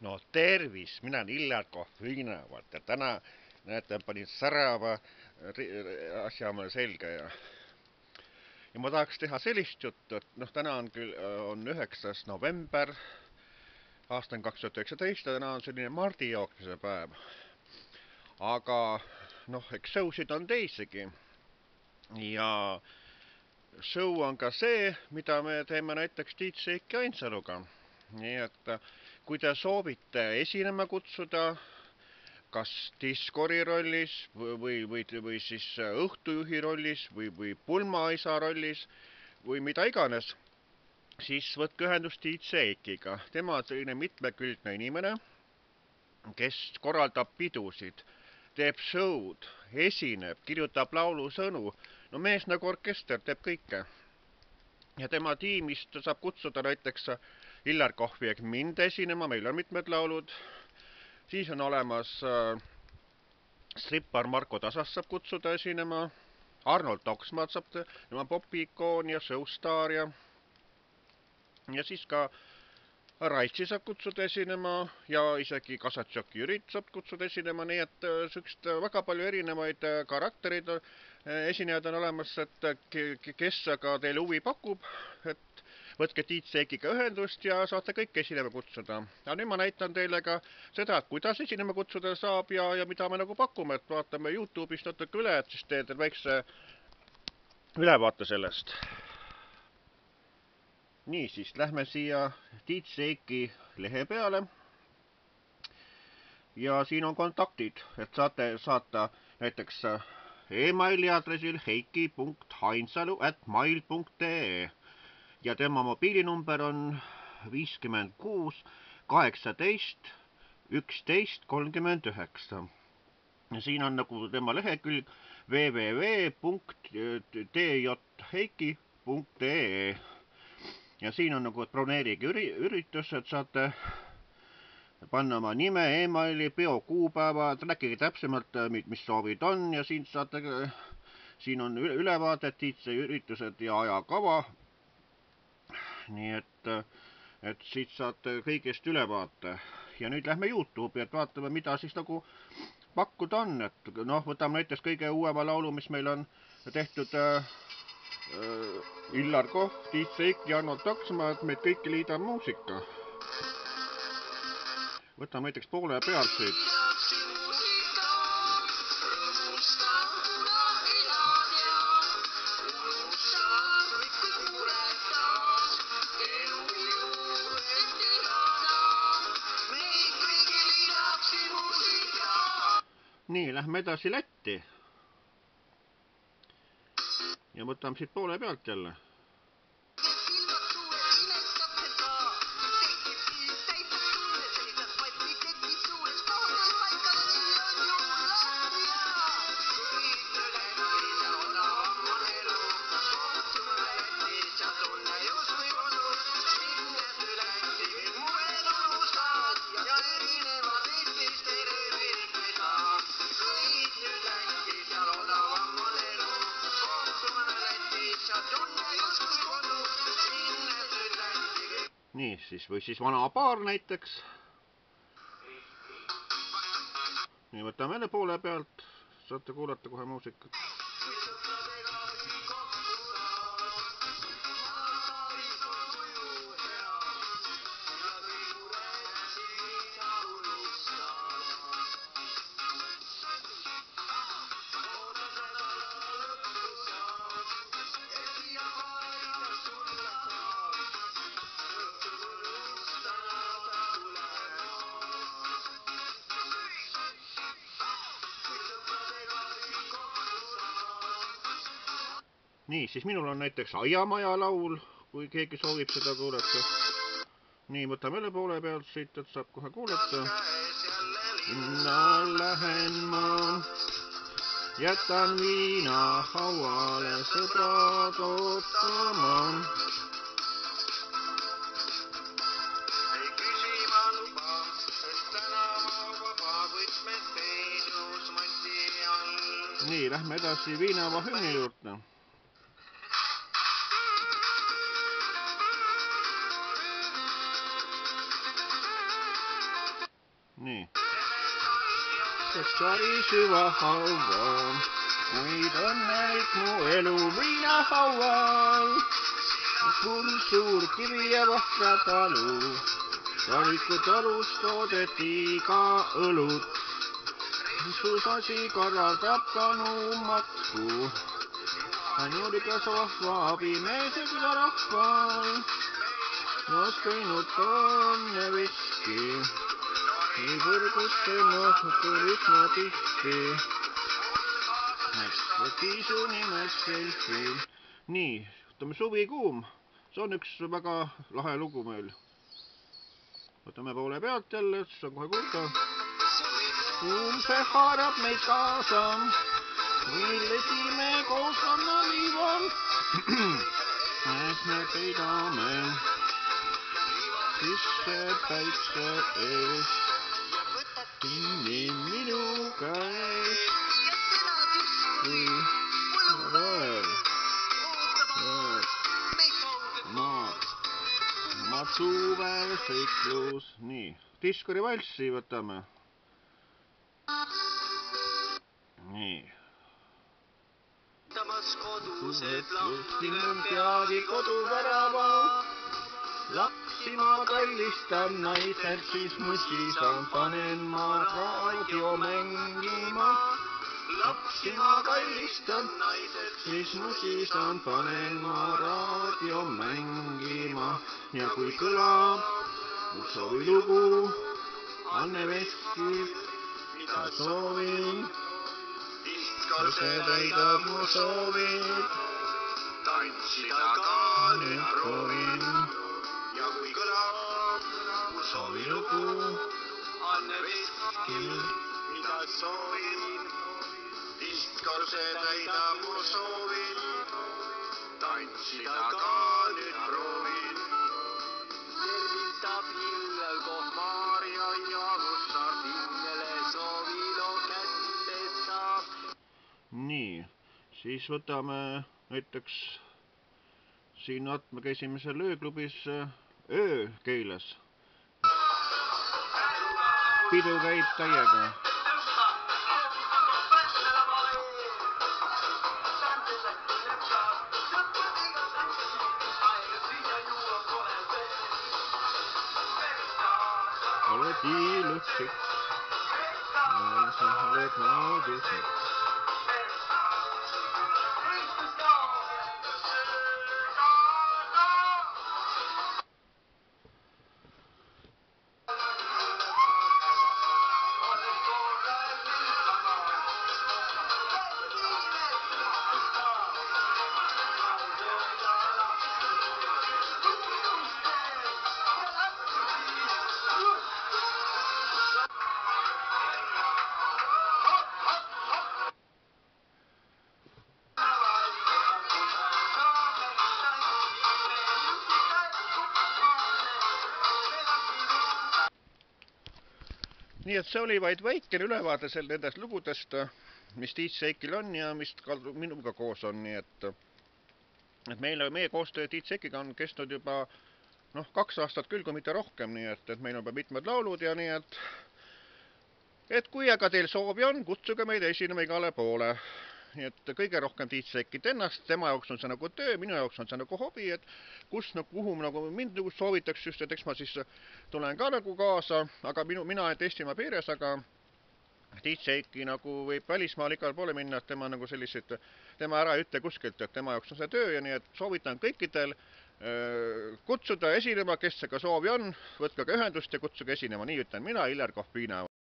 no tervis, mina olen Illar Kohvina, vaata täna näete, panin särava asja omale selga ja ja ma tahaks teha sellist juttu, et noh, täna on küll, on üheksas november, aasta on kaks tuhat üheksateist ja täna on selline mardi jooksmise päev. aga noh, eks show'sid on teisigi. ja show on ka see, mida me teeme näiteks Tiit Seiki Ainsaluga. nii et kui te soovite esinema kutsuda, kas diskori rollis või, või, või, siis õhtujuhi rollis või, või pulmaisa rollis või mida iganes, siis võtke ühendust Tiit Seekiga. tema on selline mitmekülgne inimene, kes korraldab pidusid, teeb show'd, esineb, kirjutab laulusõnu. no mees nagu orkester teeb kõike. ja tema tiimist saab kutsuda näiteks Illar Kohvieg mind esinema, meil on mitmed laulud. siis on olemas äh, strippar Marko Tasast saab kutsuda esinema. Arnold Oksmaad saab, tema popiikoon ja showstaar ja ja siis ka Raitsi saab kutsuda esinema ja isegi Kasatšoki Jürit saab kutsuda esinema, nii et äh, sihukest väga palju erinevaid äh, karaktereid, esinejad on olemas, et kes aga teile huvi pakub, et võtke Tiit Seekiga ühendust ja saate kõik esinema kutsuda. ja nüüd ma näitan teile ka seda, et kuidas esinema kutsuda saab ja, ja mida me nagu pakume, et vaatame Youtube'ist natuke üle, et siis teen teile väikse ülevaate sellest. niisiis, lähme siia Tiit Seeki lehe peale. ja siin on kontaktid, et saate saata näiteks emaili aadressil heiki.hainsalu at mail.ee ja tema mobiilinumber on viiskümmend kuus, kaheksateist, üksteist, kolmkümmend üheksa. siin on nagu tema lehekülg www.tjheiki.ee ja siin on nagu, et broneerige üri, üritus, et saate panna oma nime e, emaili, peo kuupäevad, rääkige täpsemalt, mis soovid on ja siin saate, siin on ülevaade, Tiitse üritused ja ajakava nii et, et siit saate kõigest ülevaate. ja nüüd lähme Youtube'i, et vaatame, mida siis nagu pakkuda on, et noh, võtame näiteks kõige uuema laulu, mis meil on tehtud äh, äh, Illar Kohv, Tiit Seik ja Arnold Taksmaa, et meid kõiki liidab muusika. võtame näiteks poole pealt siit nii, lähme edasi Lätti. ja võtame siit poole pealt jälle siis või siis vana paar näiteks. nii, võtame jälle poole pealt, saate kuulata kohe muusikat. Nii, siis minul on näiteks Aiamaja laul, kui keegi soovib seda kuulata. nii, võtame jälle poole pealt siit, et saab kohe kuulata. linna lähen ma, jätan viina hauale, sõbrad ootama nii, lähme edasi Viinamaa hümni juurde. Nii. sest sai süva haua, kuid õnnelik mu elu viinahaual. mul suur kivi ja vahva talu, Taliku talus toodeti ka õlut. Isus asi korraldab kanu matku, ainurikas vahva abimees ja külarahval. Nos käinud konne viski, võrguste nohutud üsna tihti. Kiisu nimes selfie. nii, võtame Suvikuum, see on üks väga lahe lugu meil. võtame poole pealt jälle, siis on kohe kuulda. kuum see haarab meid kaasa, millesime koos rannaliival. eks me peidame sisse päikse ees, käes. kui raev maad, maad suvel seiklus, nii, Diskori valssi võtame. nii. kodused lahtinud peagi koduvärava. lapsi ma kallistan, naised siis mussisan, panen ma raadio mängima. lapsi ma kallistan, naised siis mussisan, panen ma raadio mängima ja kui kõlab soovilugu, Anne Veski, mida soovin issand see täidab mu soovid. tantsida ka nüüd proovin soovilugu, Anne Veskil, mida soovin. issand see täidab mu soovid. tantsida ka nüüd proovin. tervitab Hillel koht Maarja ja Gustav Hingele soovilo kätte saab nii, siis võtame näiteks siin vaat me käisime seal Speedu Rape'a jego. Already looks sick. Let's it nii et see oli vaid väikene ülevaade seal nendest lugudest, mis Tiit Seikil on ja mis ka minuga koos on, nii et et meile, meie koostöö Tiit Seikiga on kestnud juba noh, kaks aastat küll, kui mitte rohkem, nii et, et meil on juba mitmed laulud ja nii et et kui aga teil soovi on, kutsuge meid esinema igale poole. Nii et kõige rohkem Tiit Seikit ennast, tema jaoks on see nagu töö, minu jaoks on see nagu hobi, et kus nagu, kuhu nagu mind nagu soovitakse just, et eks ma siis tulen ka nagu kaasa, aga minu, mina olen Eestimaa piires, aga Seiki nagu võib välismaal igale poole minna, et tema nagu selliseid, tema ära ei ütle kuskilt, et tema jaoks on see töö ja nii et soovitan kõikidel kutsuda esinema, kes ka soovi on, võtke ka ühendust ja kutsuge esinema, nii ütlen mina, Iljar Kohvina.